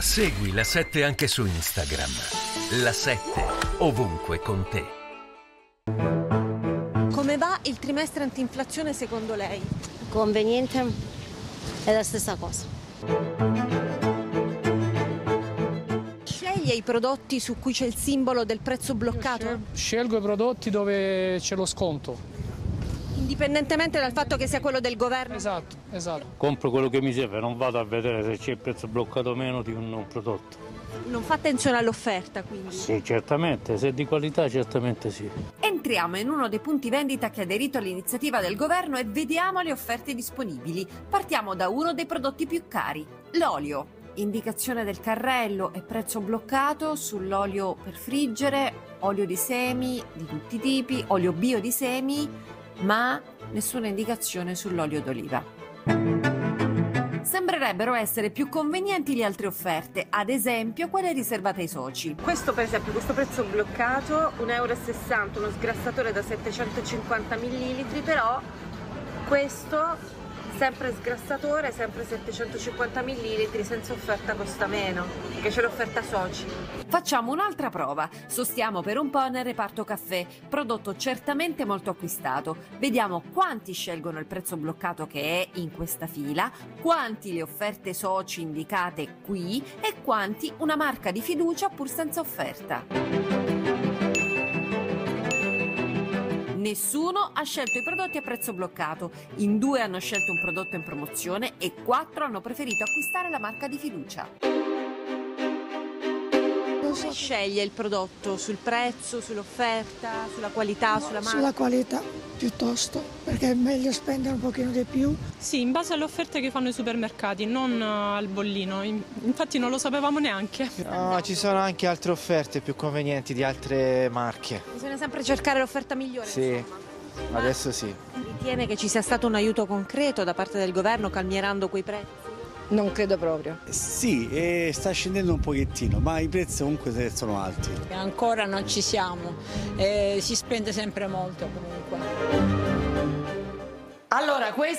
Segui la 7 anche su Instagram. La 7 ovunque con te. Come va il trimestre antinflazione secondo lei? Conveniente è la stessa cosa. Sceglie i prodotti su cui c'è il simbolo del prezzo bloccato? Scelgo i prodotti dove c'è lo sconto. Indipendentemente dal fatto che sia quello del governo? Esatto, esatto. Compro quello che mi serve, non vado a vedere se c'è il prezzo bloccato o meno di un prodotto. Non fa attenzione all'offerta quindi? Sì, certamente, se è di qualità certamente sì. Entriamo in uno dei punti vendita che ha aderito all'iniziativa del governo e vediamo le offerte disponibili. Partiamo da uno dei prodotti più cari, l'olio. Indicazione del carrello e prezzo bloccato sull'olio per friggere, olio di semi di tutti i tipi, olio bio di semi, ma nessuna indicazione sull'olio d'oliva. Sembrerebbero essere più convenienti le altre offerte, ad esempio quelle riservate ai soci. Questo per esempio, questo prezzo bloccato, 1,60 euro, uno sgrassatore da 750 ml, però questo sempre sgrassatore, sempre 750 ml, senza offerta costa meno, perché c'è l'offerta soci. Facciamo un'altra prova. Sostiamo per un po' nel reparto caffè, prodotto certamente molto acquistato. Vediamo quanti scelgono il prezzo bloccato che è in questa fila, quanti le offerte soci indicate qui e quanti una marca di fiducia pur senza offerta. Nessuno ha scelto i prodotti a prezzo bloccato, in due hanno scelto un prodotto in promozione e quattro hanno preferito acquistare la marca di fiducia. Come sceglie il prodotto? Sul prezzo, sull'offerta, sulla qualità, no, sulla marca? Sulla qualità piuttosto, perché è meglio spendere un pochino di più. Sì, in base alle offerte che fanno i supermercati, non al bollino. Infatti non lo sapevamo neanche. No, ci sono anche altre offerte più convenienti di altre marche. Bisogna sempre cercare l'offerta migliore. Sì. Insomma. Adesso sì. Ritiene che ci sia stato un aiuto concreto da parte del governo calmierando quei prezzi? Non credo proprio. Sì, eh, sta scendendo un pochettino, ma i prezzi comunque sono alti. Ancora non ci siamo, eh, si spende sempre molto comunque. Allora, questo